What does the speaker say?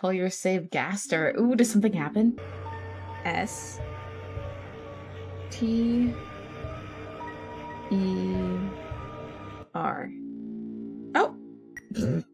Call your save Gaster. Ooh, does something happen? S T E R. Oh.